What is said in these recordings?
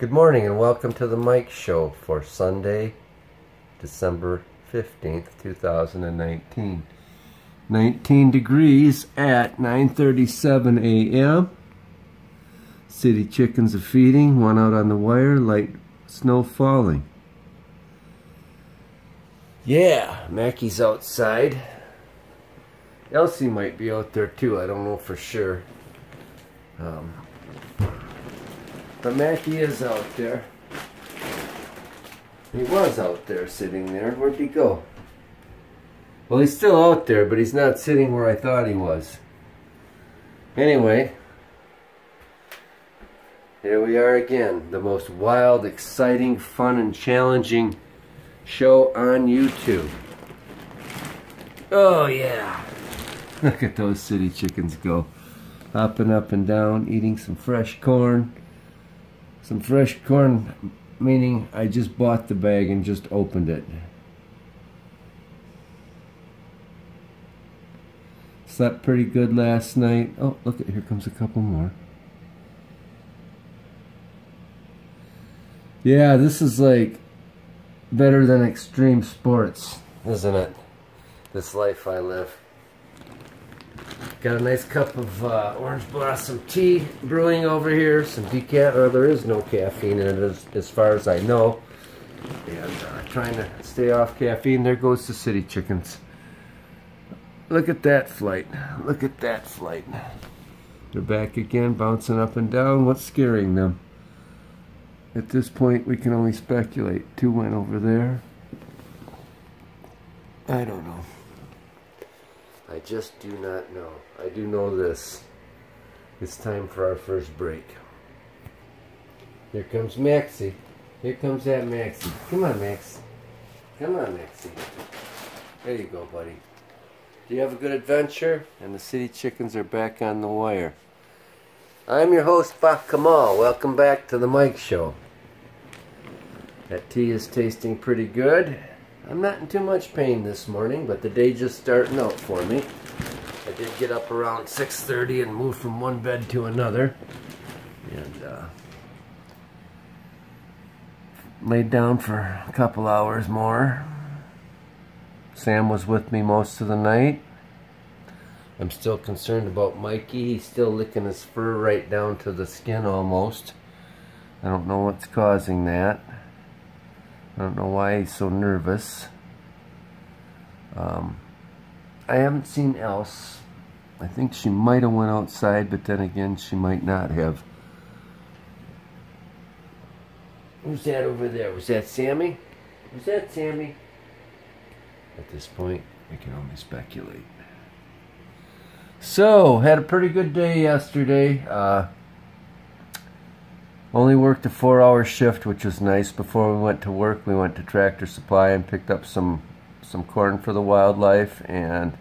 Good morning and welcome to the Mike Show for Sunday, December 15th, 2019. 19 degrees at 9.37 a.m. City chickens are feeding, one out on the wire, light snow falling. Yeah, Mackie's outside. Elsie might be out there too, I don't know for sure. Um, but Mackie is out there. He was out there sitting there. Where'd he go? Well, he's still out there, but he's not sitting where I thought he was. Anyway, here we are again. The most wild, exciting, fun, and challenging show on YouTube. Oh, yeah. Look at those city chickens go. Hopping up and down, eating some fresh corn. Some fresh corn, meaning I just bought the bag and just opened it. Slept pretty good last night. Oh, look, here comes a couple more. Yeah, this is like better than extreme sports, isn't it? This life I live. Got a nice cup of uh, orange blossom tea brewing over here. Some decaf, or there is no caffeine in it as, as far as I know. And uh, trying to stay off caffeine. There goes the city chickens. Look at that flight. Look at that flight. They're back again, bouncing up and down. What's scaring them? At this point, we can only speculate. Two went over there. I don't know. I just do not know. I do know this. It's time for our first break. Here comes Maxie. Here comes that Maxie. Come on, Max. Come on, Maxie. There you go, buddy. Do you have a good adventure? And the city chickens are back on the wire. I'm your host, Fuh K'Hemawl. Welcome back to the Mike Show. That tea is tasting pretty good. I'm not in too much pain this morning, but the day just starting out for me. I did get up around 6.30 and move from one bed to another. And uh, laid down for a couple hours more. Sam was with me most of the night. I'm still concerned about Mikey. He's still licking his fur right down to the skin almost. I don't know what's causing that. I don't know why he's so nervous. Um, I haven't seen Else. I think she might have went outside, but then again, she might not have. Who's that over there? Was that Sammy? Was that Sammy? At this point, we can only speculate. So, had a pretty good day yesterday. Uh, only worked a four hour shift, which was nice. Before we went to work, we went to Tractor Supply and picked up some, some corn for the wildlife and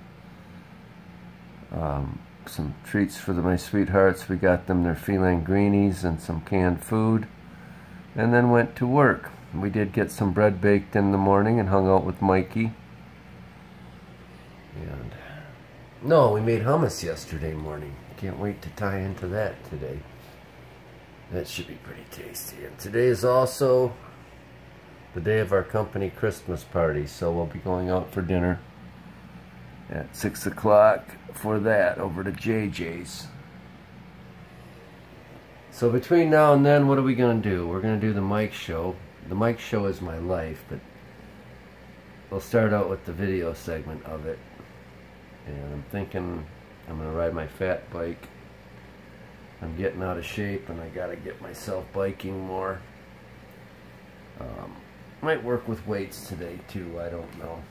um, some treats for the, my sweethearts. We got them their feline greenies and some canned food. And then went to work. We did get some bread baked in the morning and hung out with Mikey. And no, we made hummus yesterday morning. Can't wait to tie into that today. That should be pretty tasty. And today is also the day of our company Christmas party, so we'll be going out for dinner at 6 o'clock for that over to JJ's. So between now and then, what are we going to do? We're going to do the Mike Show. The Mike Show is my life, but we'll start out with the video segment of it. And I'm thinking I'm going to ride my fat bike I'm getting out of shape and I got to get myself biking more. Um, might work with weights today too, I don't know.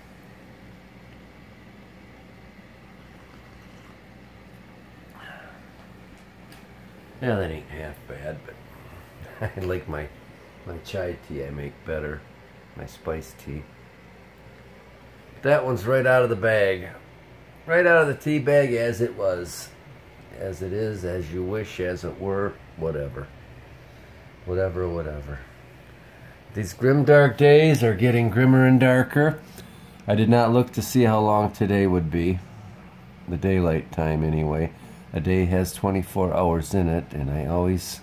Yeah, that ain't half bad, but I like my my chai tea I make better. My spice tea. That one's right out of the bag. Right out of the tea bag as it was as it is, as you wish, as it were, whatever. Whatever, whatever. These grim dark days are getting grimmer and darker. I did not look to see how long today would be. The daylight time, anyway. A day has 24 hours in it, and I always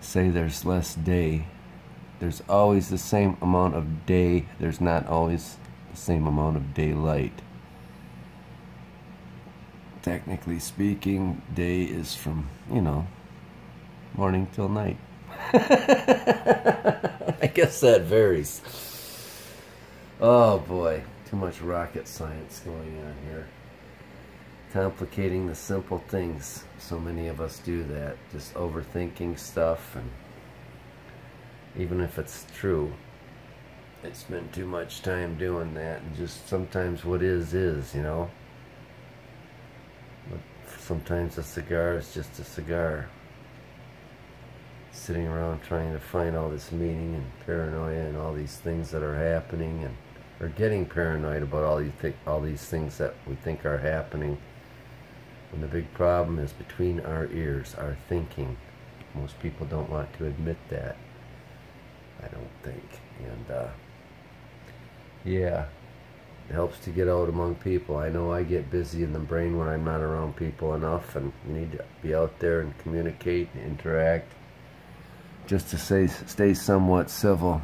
say there's less day. There's always the same amount of day. There's not always the same amount of daylight. Technically speaking, day is from, you know, morning till night. I guess that varies. Oh boy, too much rocket science going on here. Complicating the simple things. So many of us do that. Just overthinking stuff and even if it's true, I spend too much time doing that and just sometimes what is is, you know. Sometimes a cigar is just a cigar. Sitting around trying to find all this meaning and paranoia and all these things that are happening and are getting paranoid about all these th all these things that we think are happening. When the big problem is between our ears our thinking. Most people don't want to admit that I don't think. And uh, yeah it helps to get out among people I know I get busy in the brain when I'm not around people enough and need to be out there and communicate and interact just to say, stay somewhat civil.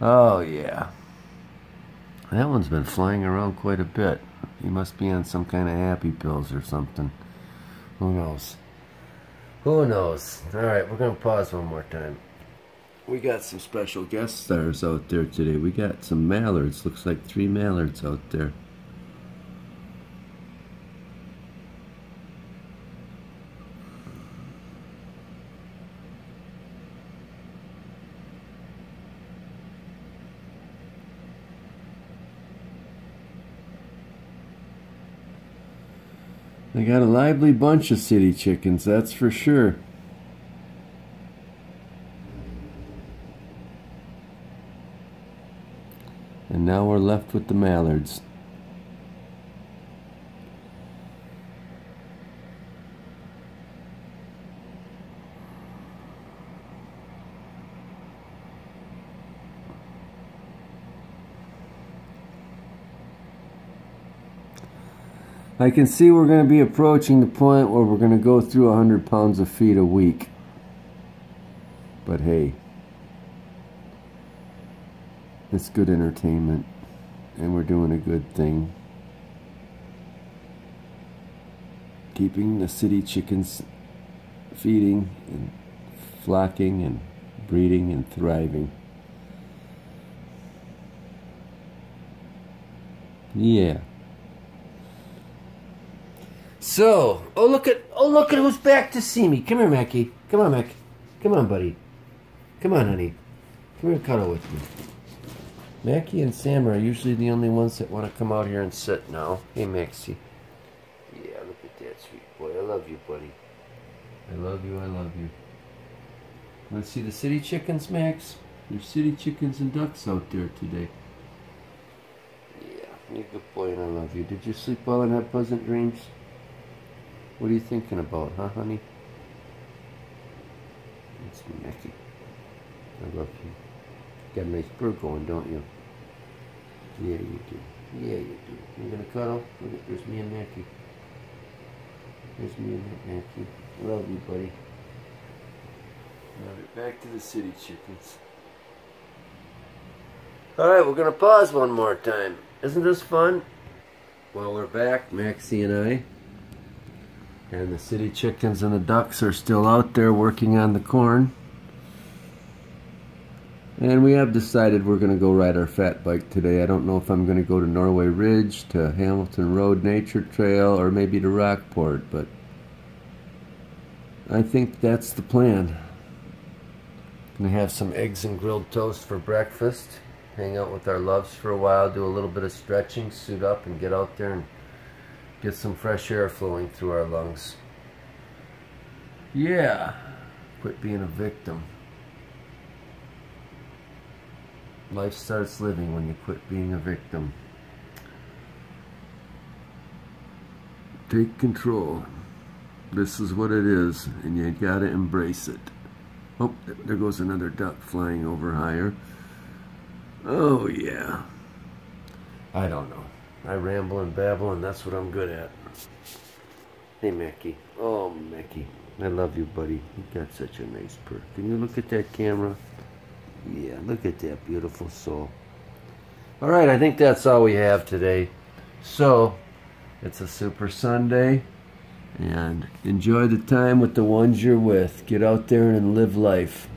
Oh, yeah. That one's been flying around quite a bit. He must be on some kind of happy pills or something. Who knows? Who knows? Alright, we're going to pause one more time. We got some special guest stars out there today. We got some mallards. Looks like three mallards out there. They got a lively bunch of city chickens, that's for sure. And now we're left with the mallards. I can see we're going to be approaching the point where we're going to go through 100 pounds of feed a week. But hey, it's good entertainment and we're doing a good thing. Keeping the city chickens feeding and flocking and breeding and thriving. Yeah. So, oh look at oh look at who's back to see me. Come here, Mackie. Come on, Mac. Come on, buddy. Come on, honey. Come here cuddle with me. Mackie and Sam are usually the only ones that want to come out here and sit now. Hey, Maxie. Yeah, look at that sweet boy. I love you, buddy. I love you. I love you. Want to see the city chickens, Max? There's city chickens and ducks out there today. Yeah, you're a good boy and I love you. Did you sleep well and have pleasant dreams? What are you thinking about, huh, honey? It's Mackie. I love you. Got a nice bird going, don't you? Yeah, you do. Yeah, you do. You gonna cuddle? Look at, there's me and Mackie. There's me and Mackie. Love you, buddy. Alright, back to the city chickens. Alright, we're gonna pause one more time. Isn't this fun? Well, we're back, Maxie and I. And the city chickens and the ducks are still out there working on the corn. And we have decided we're going to go ride our fat bike today. I don't know if I'm going to go to Norway Ridge, to Hamilton Road Nature Trail, or maybe to Rockport, but I think that's the plan. Gonna have some eggs and grilled toast for breakfast. Hang out with our loves for a while, do a little bit of stretching, suit up, and get out there and get some fresh air flowing through our lungs. Yeah, quit being a victim. Life starts living when you quit being a victim. Take control. This is what it is, and you gotta embrace it. Oh, there goes another duck flying over higher. Oh, yeah. I don't know. I ramble and babble, and that's what I'm good at. Hey, Mackie. Oh, Mackie. I love you, buddy. You got such a nice perk. Can you look at that camera? Yeah, look at that beautiful soul. All right, I think that's all we have today. So, it's a Super Sunday, and enjoy the time with the ones you're with. Get out there and live life.